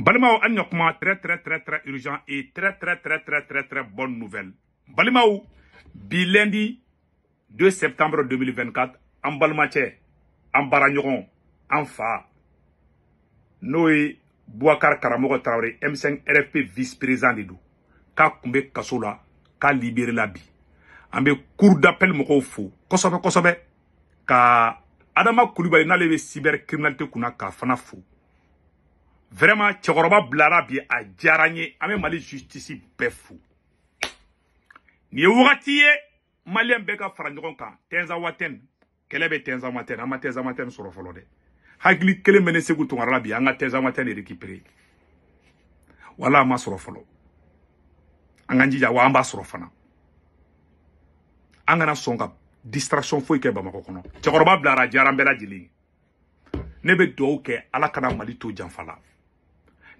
balimaw an très très très très urgent et très très très très très très bonne nouvelle. Balimaw bi lundi 2 septembre 2024 an balimacɛ an baaraɲɔgɔn an fa. N'o ye tarawele m5 rfp vice président de don k'a kun bɛ la k'a la bi. Cour d'appel mɔgɔw fo kosɛbɛ ka adama kulubali n'ale bɛ cyber criminalité k'a fana fo vraiment cɛkɔrɔba bilara bi a diyara n mali justice bɛɛ fo nin ye wagati ye maliyɛn bɛɛ ka fara ɲɔgɔn kan. Tɛnza watɛn kɛlɛ bɛ tɛnza watɛn an ma tɛnza watɛn sɔrɔ fɔlɔ dɛ. Hakili kelen wala wa an b'a sɔrɔ fana. An distraction foyi kɛ bamakɔ kɔnɔ. Cɛkɔrɔba bilara a diyara an bɛɛ mali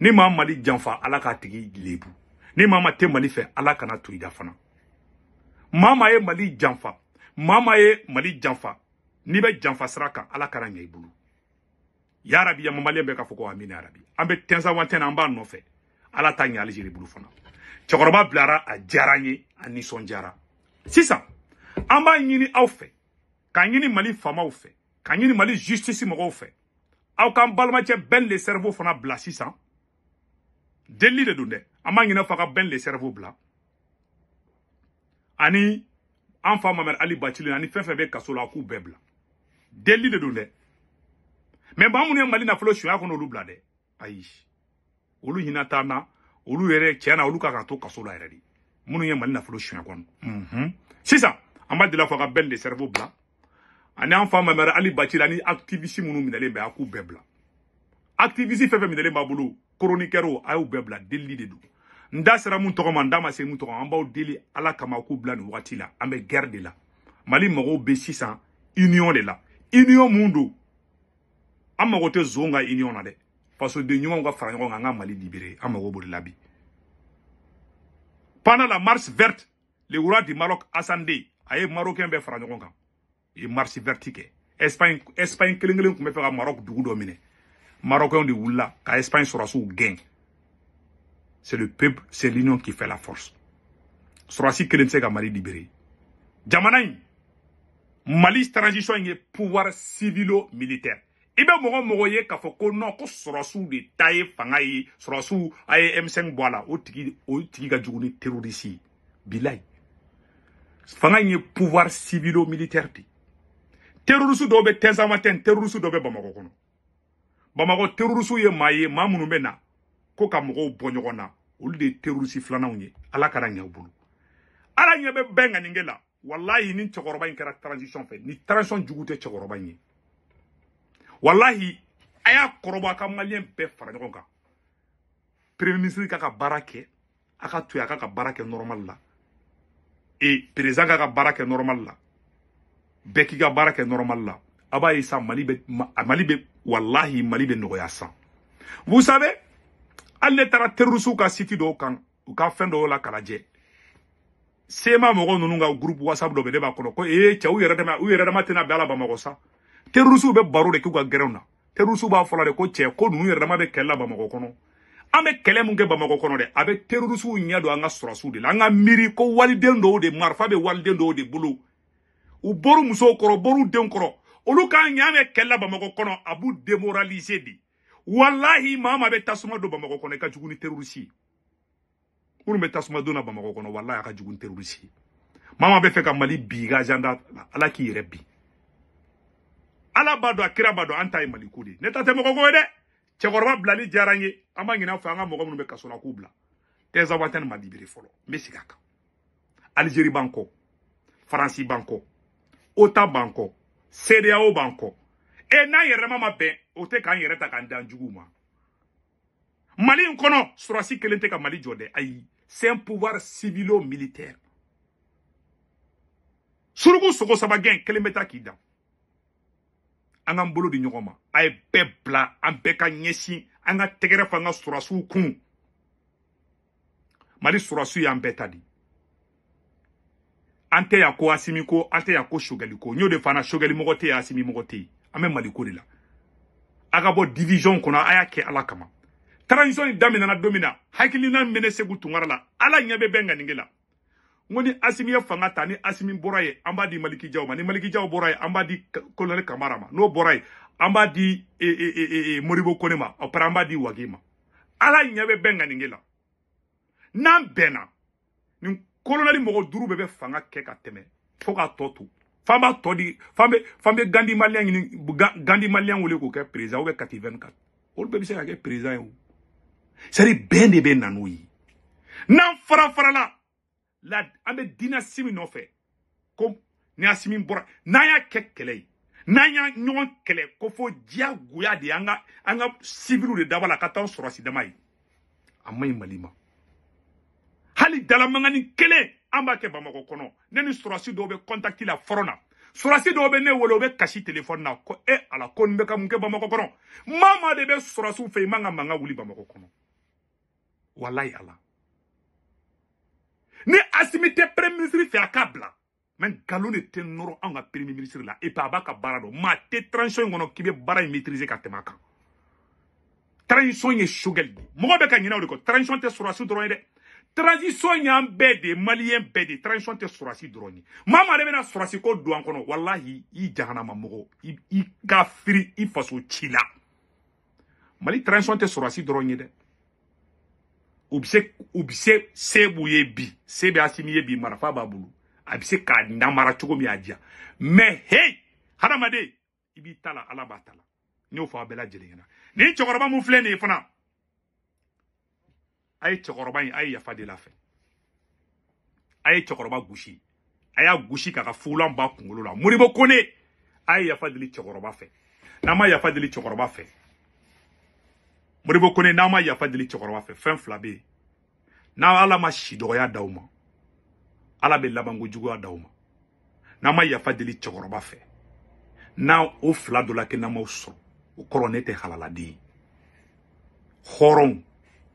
ni maa mali janfa ala k'a tigi lebu. Ni maa ma tɛ mali fɛ ala kana to i da ye mali janfa. Maa maa ye mali janfa. N'i bɛ janfa sira ala kana ɲɛ i bolo. Yarabi ya mamaliyɛn bɛ k'a fɔ ko amina yarabi an bɛ tɛnsa wantɛn an b'a ala t'a ɲɛ a diyara n ye sisan an b'a ɲini mali faamaw fɛ. K'a mali justice mɔgɔw fɛ. Aw k'an balimacɛ bɛn le cerveau fana deli de don dɛ an b'a ka bɛn le cerveau bila ani an fa mamɛri ali bacili ani fɛn fɛn bɛ kaso la a k'u bɛɛ bila de don dɛ mɛ maa minnu ye mali nafolo sunya kɔnɔ olu bila dɛ ayi olu hinɛ t'an na olu yɛrɛ tiɲɛ na olu ka kan to kaso la yɛrɛ de minnu ye mali nafolo sunya kɔnɔ sisan an b'a deli a fɔ a ka bɛn le cerveau bila ani an fa mamɛri ali bacili ani activiste minnu minɛlen bɛ a k'u bɛɛ bila activiste fɛn fɛn minɛlen b'a bolo chroniqueur a y'u bɛɛ bila de don. N da sera ma se mun tɔgɔ deli ala kama k'u bila nin wagati la. An bɛ guerre de la. Mali mɔgɔw bɛ union de la. Union mun don. An union na dɛ. Fasoden ɲumanw ka fara ɲɔgɔn kan an ka mali libéré. An mago b'o de la bi. Pendant la marche verte le roi du maroc hassan dey a ye marocain bɛɛ fara ɲɔgɔn marche verte kɛ espagne espagne kelen kelen tun maroc dugu dɔ minɛ marocain de wulila ka espagne sɔrɔsiw gɛn c'est le peuple c'est l'union qui fait la force. Sɔrɔsi kelen tɛ se ka mali libéré. Jamana in mali transition ye pouvoir civilo militaire i bɛ mɔgɔ mɔgɔ ye k'a fɔ ko non ko sɔrɔsiw de ta ye fanga ye sɔrɔsiw a ye m5 bɔ a la o tigi o tigi ka jugu terroriste ye bilayi fanga pouvoir civilo militaire de terroriste dɔw bɛ tɛnsamatɛn terroriste dɔw bɛ bamakɔ bamakɔ terroriste ye maa ye maa minnu bɛ na ko ka mɔgɔw bɔ ɲɔgɔn na. De ala kana ɲɛ u bolo. Ala ɲɛ la. Transition fɛ ni transition jugu tɛ cɛkɔrɔba in ye. Walahi a y'a kɔrɔbɔ a ka maliyɛn bɛɛ fara ɲɔgɔn kan. Premier ministre ka ka a normal la. Président ka ka normal la. Normal la. Mali walahi mali bɛ nɔgɔya san vous savez hali ne taara terroriste ka site dɔw kan u ka fɛn dɔw la k'a sema mɔgɔw ninnu ka groupe whatsapp dɔ bɛ ne b'a kɔnɔ ko ee cɛ u yɛrɛ dama u yɛrɛ dama ala bamakɔ sa. Baro de k'u ka gɛrɛnw na. Terroriste b'a fɔla de ko cɛ ko ninnu yɛrɛ dama bɛ kɛlɛ la bamakɔ kɔnɔ. An bɛ kɛlɛ mun kɛ bamakɔ kɔnɔ dɛ. A bɛ terroriste ɲɛ don an ka sɔrɔsiw de la. An ka miiri ko waliden dɔw de marifa bɛ waliden dɔw de bolo. U bɔr'u musow kɔrɔ bɔr'u denw kɔrɔ olu k'an ɲɛ an bɛ kɛlɛ la bamakɔ kɔnɔ a b'u démoraliser de. Walahi maa maa bɛ tasuma don bamakɔ kɔnɔ i ka jugu ni terroriste ye. Minnu bɛ tasuma don na bamakɔ kɔnɔ walahi a ka jugu ni terroriste ye. Maa maa bɛ fɛ ka mali ka ala k'i ala b'a dɔn a kira mali ko de ye. Ne ta tɛ mɔgɔ ko ye dɛ. Cɛkɔrɔba bilali diyara n ye. An b'a ka watɛni ma libere fɔlɔ. N bɛ sigi a faransi ota b'an kɔ cdao b'an kɔ e n'an yɛrɛma ma bɛn o k'an yɛrɛ ta k'an dan mali in kɔnɔ tɛ ka mali c'est un pouvoir civilo militaire suruku sogo saba gɛn kelen bɛ k'i dan an k'an di ɲɔgɔn ma. A ye bɛɛ bila an kun. Mali an tɛ yan ko asimi ko an yan ko ko. De fana sogɛli mɔgɔ tɛ yen asimi mɔgɔ yen division kɔnɔ a y'a kɛ ala kama. Transition in daminɛna na hakilina min bɛ ala ɲɛ bɛ bɛn ŋaninge la. Asimi ye fanga ta ni asimi bɔra maliki jaw maliki jaw bɔra n'o bɔra ye an b'a di e, e, e, e, moribo kone ma. O di wagi ma. Ala ɲɛ bɛ bɛn ŋaninge la. N'an kolonɛli mɔgɔ duuru bɛɛ bɛ fanga kɛ ka tɛmɛ fo k'a tɔ to. F'an b'a di f'an gandi maliyɛn ɲini gandi maliyɛn wele k'o kɛ perezan ou bɛ kati 24 olu se ka kɛ perezan ye o. Bɛn de na n'an fara farala la an bɛ dinasi min nɔfɛ. Ko ni asimi bɔra n'an y'a kɛ y'a ko fo de an ka an ka de daba la ka taa sɔrɔsi dama ye. A ma ɲi mali ma hali dalamangani kelen ne ni sɔrɔsi dɔw bɛ kɔntakiti la fɔrɔn na. Sɔrɔsi dɔw bɛ ne wele o bɛ kasi telefɔni na. Ko e ala ko nin bɛ ka mun kɛ bamakɔ kɔnɔ? De bɛ fɛ yen man ka wuli bamakɔ kɔnɔ. Walayi ala. Ni asimi tɛ premier ministre fɛ a k'a bila. Mɛ nkalon de tɛ nɔrɔ anw premier ministre la. Et puis a b'a ka baara dɔn maa tɛ transition in kɔnɔ k'i bɛ baara in maîtriser ka tɛmɛ a kan. Transition ye sogɛli de mɔgɔ bɛ ka ɲinɛ o de kɔ. Transition tɛ ye transition y'an bɛɛ de maliyɛn bɛɛ de transition tɛ sɔrɔsi dɔrɔn ye maa maa de bɛna sɔrɔsi i jahanama mɔgɔ i i i faso ci la mali transition tɛ sɔrɔsi dɔrɔn ye dɛ ye bi se bɛ asimi ye bi marifa b'a bolo k'a namara hey hadamaden i b'i ta la ala b'a ta ye a ye cɛkɔrɔba in a ye yafa deli a fɛ. A ye cɛkɔrɔba gosi. A y'a gosi ba kunkolo la. Moribo kone a ye yafa deli cɛkɔrɔba fɛ. N'an ma yafa deli cɛkɔrɔba fɛ. Kone n'an ma yafa deli cɛkɔrɔba fɛ. N'an ala ma si dɔgɔya d'aw ma. Ala bɛ labanko juguya d'aw ma. N'an ma yafa n'an o fila dɔ la kɛ sɔrɔ. O kɔrɔ ne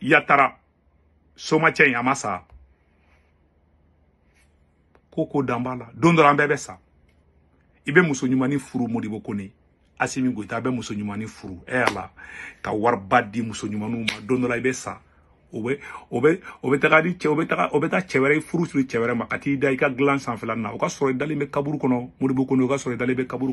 yatara somacɛ in a ma sa. Ko la don la sa. I bɛ muso ɲumanin furu modibo kone asimi goyita a bɛ muso ɲumanin furu. E ka wariba di muso ɲumaninw ma. Don dɔ la sa. O bɛ o bɛ di cɛ o bɛ taga o bɛ taa cɛ furu siri cɛ ma. Ka t'i da i ka dilan na. O ka sɔrɔ i dalen bɛ kaburu kɔnɔ. Modibo kone o ka sɔrɔ i kaburu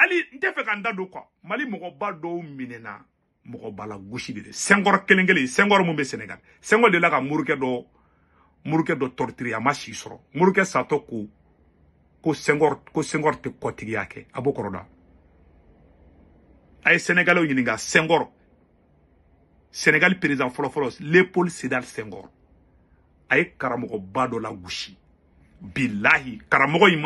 hali n tɛ mali mɔgɔba dɔw minɛna mɔgɔba la gosi de sɛnkɔrɔ kelen kelen senegal sɛnkɔrɔ de la ka murukɛ dɔ murukɛ dɔ satɔ ko ko sɛnkɔrɔ ko sɛnkɔrɔ tɛ kɔtigiya kɛ. A b'o kɔrɔ da a ye sɛnɛgalɛw ɲininka sɛnkɔrɔ senegal président fɔlɔfɔlɔ la gosi bilahi karamɔgɔ in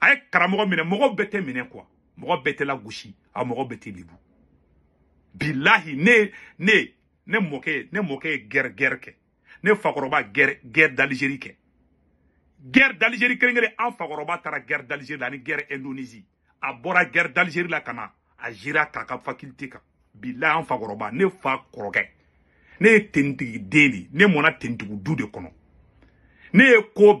a ye karamɔgɔ minɛ mɔgɔ bɛɛ tɛ minɛ kuwa mɔgɔ bɛɛ tɛ la gosi a mɔgɔ bɛɛ tɛ bilahi ne ne ne mɔkɛ ne mɔkɛ ye gɛrɛ gɛrɛ ne fakɔrɔba gɛrɛ gɛrɛ d'Algérie kɛ. Gɛrɛ d'Algérie kelen kelen an fakɔrɔba taara gɛrɛ d'Algérie la ani gɛrɛ Indonésie. A bɔra gɛrɛ d'Algérie la ka na a jira k'a ka bilahi an fakɔrɔba ne fa ne ye tentigi den de ne mɔna tentigiw du de ne ye ko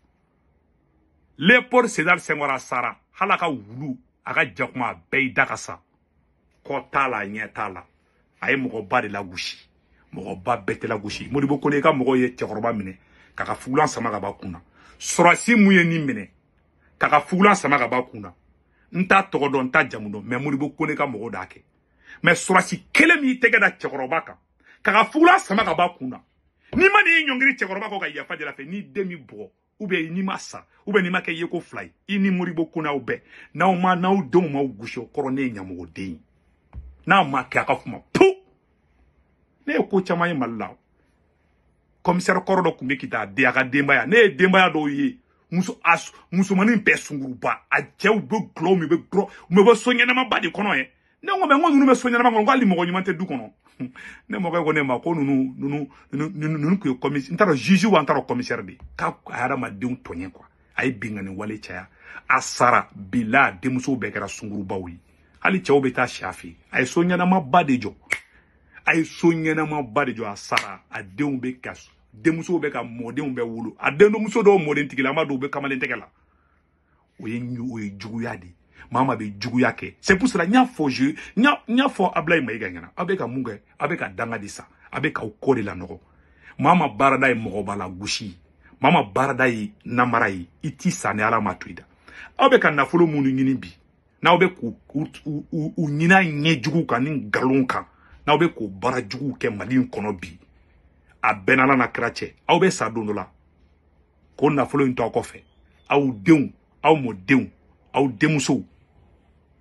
leopold sedar senkɔrɔ a sara hali a ka wulu a jakuma a bɛɛ y'i da ka sa. Kɔ t'a la ɲɛ t'a la. A ye mɔgɔba de lagosi. Mɔgɔba bɛɛ tɛ lagosi. Modibo kone i ka mɔgɔw ye cɛkɔrɔba minɛ k'a ka fugulan sama ka b'a kun na sɔrɔsi mun ye nin minɛ k'a ka fugulan sama ka b'a kun na n t'a tɔgɔ dɔn n t'a jamu dɔn mɛ modibo kone ka mɔgɔw d'a kɛ. Mɛ sɔrɔsi kelen min tɛgɛ da cɛkɔrɔba kan k'a ka fugulan sama ka b'a kun na n'i ma n'i ɲɔngiri cɛkɔrɔba kɔ ka yafa deli a fɛ n'i den min bugɔ ou bien n'i ma sa ou bien n'i ma kɛ yeko fila ye i ni moribo ko n'aw bɛɛ n'aw ma n'aw m'aw gosi n'a ma kɛ a ka kuma po ne ye ko caman ye mali denbaya ne ye denbaya dɔw ye. Muso a musomanin bɛɛ a cɛw bɛ gulɔ min bɛ gulɔ u bɛ so ne ngo ngo nunu be so nyana ngo ali mogo nyimante du kono ne mogo ko ne ma ko nunu nunu nunu ko commissaire ntara juge wa ntara commissaire bi ka hara ma dun tonye kwa. Ay bingani wale chaya. Asara bila demuso be kara sunguru bawi hali cɛw bɛ taa shafi. A ye so ɲɛnamaba de jɔ a ye so ɲɛnamaba de jɔ a sara a denw bɛ ka denmusow bɛ ka mɔdenw bɛ wolo a denmuso dɔw mɔdentigilama dɔw bɛ kamalen tɛgɛ la o ye o ye juguya de ye maa ma bɛ juguya c'est pour cela n y'a fɔ je Ablaye Mayiga ɲɛna ka danga de san aw bɛ k'aw kɔ de lanɔgɔ maa ma baarada ye mɔgɔba la gosi maa ma ye i t'i sa ala ma bi. N'aw bɛ u jugu kan ni nkalon kan n'aw bɛ mali bi. A bɛɛ n'ala na sa k'o nafolo in to aw kɔfɛ aw denw aw mɔdenw aw denmusow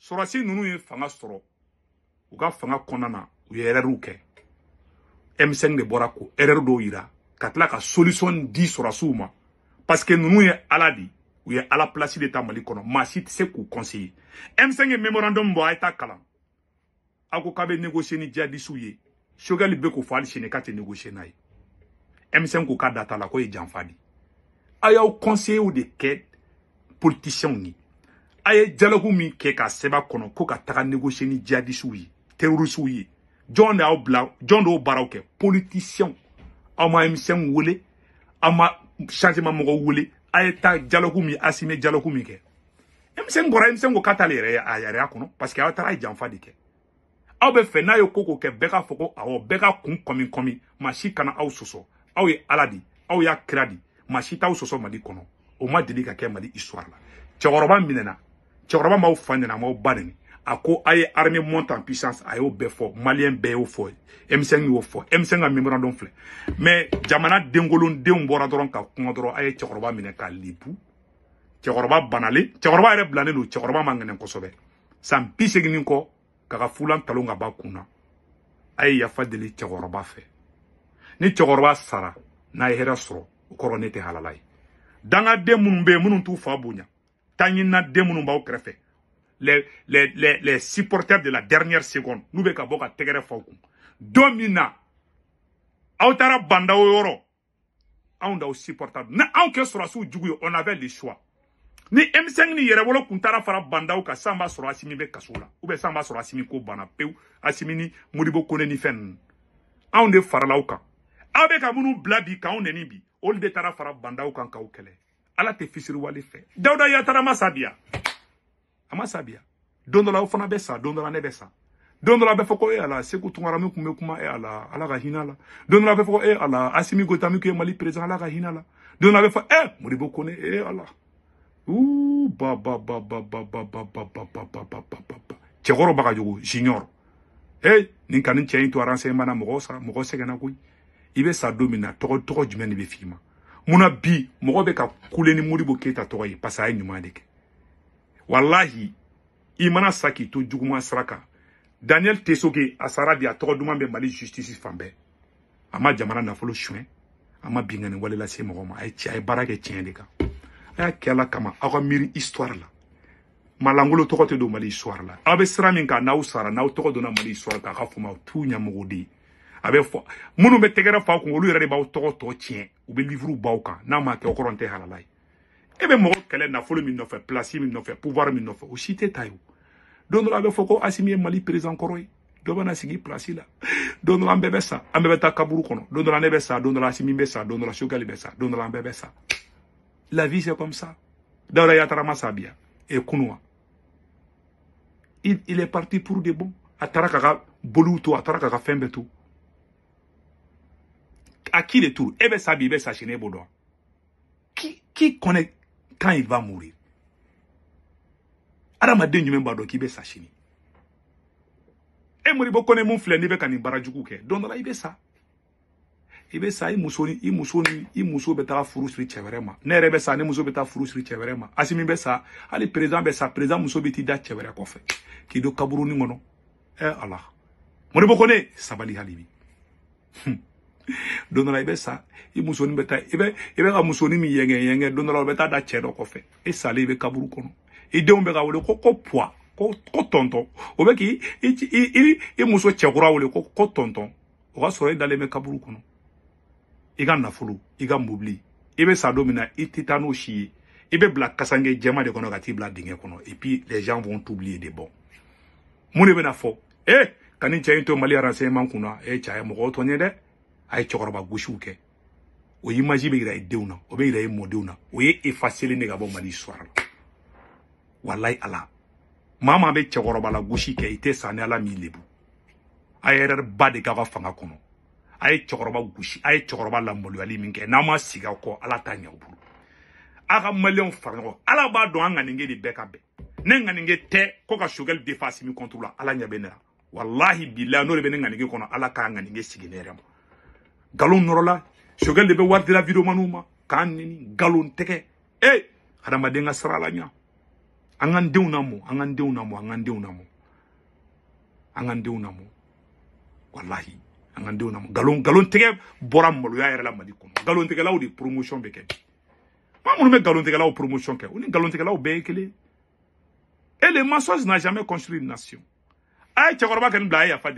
sɔrɔsi ninnu ye fanga sɔrɔ. U fanga kɔnɔna na u ye kɛ. M5 de bɔra ka solution di sɔrɔsiw ma. Parce que ninnu ye ala de ye ala place de ta mali se k'u conseiller. M5 ye memorandum bɔ a ye taa kalan. Aw ko k'a bɛ négocier ni djihadistes ye. Choguel bɛ k'o fɔ hali sini k'a n'a ye. M5 ko k'a da t'a la ko ye janfa de a y'aw de ye a ye dialogue min kɛ ka sɛbɛn kɔnɔ ko ka taga négocier ni djihadistes ye terroristes ye. Jɔn de y'aw bila jɔn de y'o baaraw ma M5 wele aw changement mɔgɔw wele. A ye taa dialogue min Assimi dialogue min kɛ. M5 bɔra M5 ko k'a t'ale yɛrɛ a yɛrɛ kɔnɔ parce que aw a ye janfa de aw bɛ n'a ye ye y'a kira di. Maa si mali o ma mali histoire la cɛkɔrɔba m'aw fa nɛna a m'aw ba nɛni armée monte en puissance a y'o bɛɛ fɔ maliyɛn bɛɛ y'o fɔ M5 y'o fɔ M5 ka memorandum filɛ. Mais jamana denkolondenw bɔra dɔrɔn ka kuma dɔrɔn a ye cɛkɔrɔba minɛ k'a lebu cɛkɔrɔba banalen cɛkɔrɔba yɛrɛ bilanen don cɛkɔrɔba ma ŋɛnɛ kosɛbɛ. San bi seginin b'a yafa ni cɛkɔrɔba sara n'a ye hɛrɛ sɔrɔ ne tɛ taɲina den minnu b'aw les les les les supporters de la dernière seconde n'u bɛ ka bɔ ka tɛgɛrɛ fɔ aw kun don min na aw taara bandaw yɔrɔ anw supporter ni jugu on avait le choix. Ni M5 ni yɛrɛwolo kun taara fara bandaw kan san b'a sɔrɔ Asimi bɛ kaso la. Ou bien san b'a Asimi ko banna Asimi ni Modibo Kone ni fɛn ninnu anw de farala aw kan aw bɛ ka minnu bila bi. De taara fara bandaw kan ala tɛ fisiriwale fɛ dawuda yatara ma sa biya a ma sa biya don dɔ la aw fana bɛ sa ne bɛ sa don dɔ a bɛ fɔ ko e ala segu tunkara min tun bɛ kuma e ala ala ka hinɛ la don dɔ la a bɛ fɔ ko e ala asimi gota min tun ye mali président ala ka hinɛ la don dɔ la a bɛ fɔ e modibo kone e ala Ouh, ba ba ba ba ba ba ba ba ba ba ba ba ba ba ba cɛkɔrɔ bagajogo junior hey nin ka nin cɛ in to renseignement na mɔgɔ sa mɔgɔ sɛgɛnna koyi sa don min na tɔgɔ tɔgɔ jumɛn munna bi mɔgɔ bɛ ka kule ni modibo keyita tɔgɔ ye parce a ye ɲuman de kɛ wallahi i mana sa k'i to juguman sira kan daniel tesoge a sara bi a tɔgɔ duman bɛ mali justice fan bɛɛ a ma jamana nafolo suɲɛ a ma bingani wale lase mɔgɔ ma a ye a ye baara kɛ tiɲɛ de kan kama aw ka miiri histoire la. Malangolo tɔgɔ tɛ don mali histoire la. Aw bɛ sira min kan n'aw sara n'aw tɔgɔ donna mali histoire kan a ka fɔ ma t'u ɲɛmɔgɔ de ye a bɛ fɔ minnu bɛ tɛgɛrɛ fa kun olu yɛrɛ de u bɛ livre baw kan. N'a ma kɛ o kɔrɔ tɛ halala ye. E bɛ mɔgɔ kɛlɛ nafolo min nɔfɛ place min nɔfɛ pouvoir min nɔfɛ o si tɛ ta la a bɛ fɔ mali président kɔrɔ ye. Dɔ bɛna sigi place la. Don dɔ la an bɛɛ bɛ sa. An bɛɛ bɛ taa la ne bɛ sa. La asimi bɛ sa. Don la sogɛli bɛ sa. Don la an bɛɛ bɛ sa. La vie c'est comme ça. Dawuda yatarama sa biya e kunu il, il est parti pour de bon. A taara k'a ka boliw to a taara k'a à qui le tour? E bɛ sa bi i bɛ sa sini e b'o dɔn qui qui connaît quand il va mourir? Adamaden jumɛn b'a dɔn k'i bɛ sa sini e moribo kɔnɛ mun filɛ n'i bɛ ka nin baara jugu kɛ don dɔ la i bɛ sa i bɛ sa i muso ni i muso ni wɛrɛ ma ne yɛrɛ bɛ sa ne muso bɛ taa furu siri cɛ wɛrɛ ma asimi bɛ sa hali président bɛ sa da cɛ wɛrɛ kɔfɛ k'i don kaburunin kɔnɔ ɛ ala moribo kɔnɛ sabali hali bi don dɔ la i bɛ sa i musonin bɛ taa i bɛ i bɛ ka musonin min yɛngɛ yɛngɛ don dɔ la o bɛ taa da cɛ dɔ kɔfɛ. E salen i bɛ kaburu kɔnɔ. I denw bɛ ka wele ko ko puwa ko ko tɔntɔn. O bɛ k'i i i i muso cɛkura wele ko ko tɔntɔn. O ka sɔrɔ e dalen bɛ kaburu kɔnɔ. I ka nafolo i ka mobili. I bɛ sa don min i tɛ taa n'o si ye. Kasange jɛma de kɔnɔ ka t'i bila dingɛ kɔnɔ. Et puis les gens vont t'oublier de bon mun de bɛna fɔ? Eh! Ka nin cɛ in to mali renseignement kunna e cɛ ye mɔgɔw tɔ ɲɛ dɛ a ye cɛkɔrɔba gosiw kɛ. O image bɛ yira i denw na o bɛ yira i mɔdenw na. O ye effacelen de ka bɔ mali histoire la. Walayi ala maa maa bɛ cɛkɔrɔba la gosi kɛ i tɛ sa ni ala m'i lebu. A erreur ba de k'a ka fanga kɔnɔ. A ye cɛkɔrɔba gosi a ye cɛkɔrɔba lamaloyali min kɛ. N'a ma sigi aw kɔ ala t'a ɲɛ aw bolo. A ka maliyɛnw fara ɲɔgɔn ala b'a dɔn an ŋaninge de bɛɛ ka bɛn. Ne ŋaninge tɛ ko ka sogɛli defa simi contre la ala ɲɛ bɛ ne la. Walahi bilahi n'o de bɛ ne ŋaninge kɔnɔ ala k'a ŋaninge sigi ne yɛrɛ ma nkalon nɔrɔla sogɛli de bɛ wari dila videomaniw ma k'an nini nkalon tɛgɛ e hadamaden ka sira la ɲa an k'an denw lamɔ an k'an denw lamɔ an k'an denw lamɔ an k'an denw lamɔ walahi la promotion bɛ kɛ bi maa minnu promotion kɛ o ni et le mensonge n'a jamais construit une nation. A ye cɛkɔrɔba kɛ nin bila a ye yafa